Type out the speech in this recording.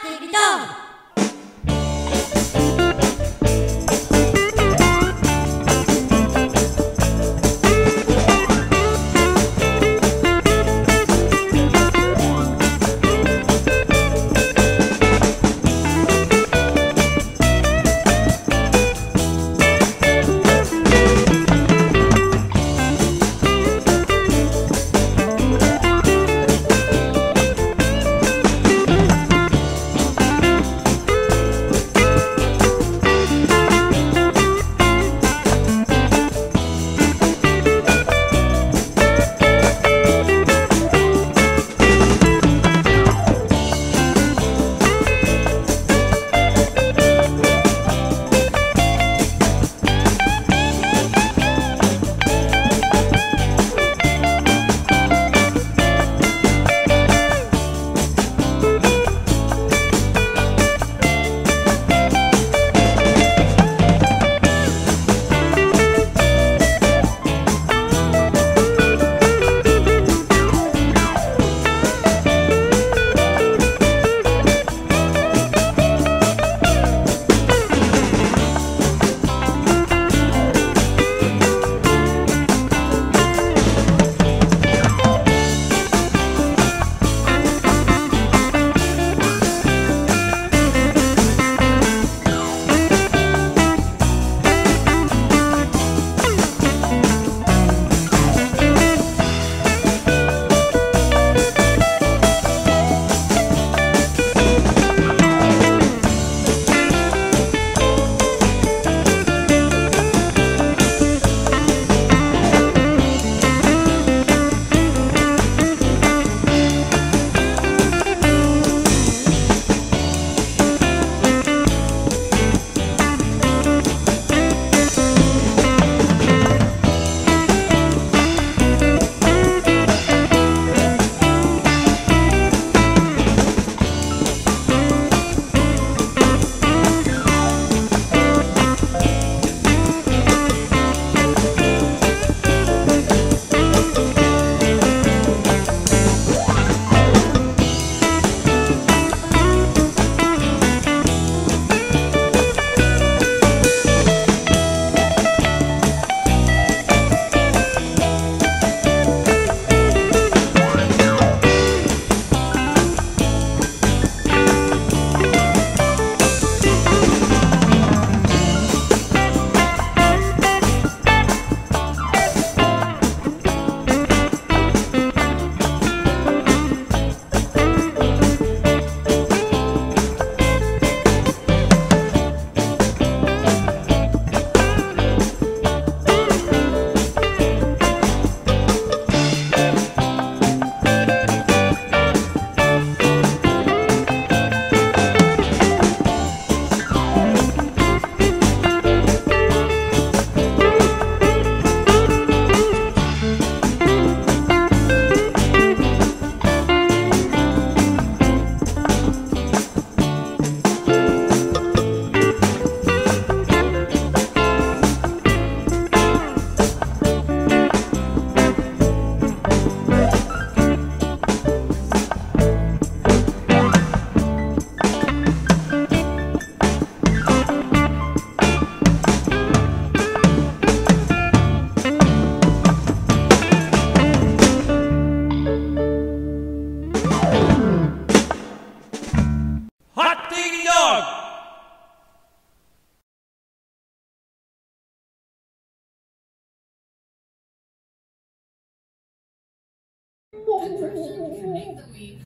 っていると Weave.